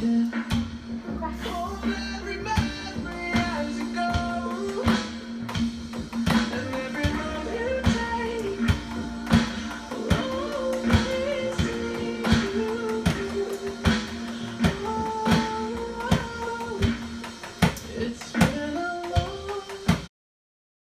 Yeah.